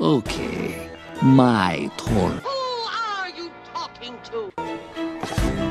Okay, my turn. Who are you talking to?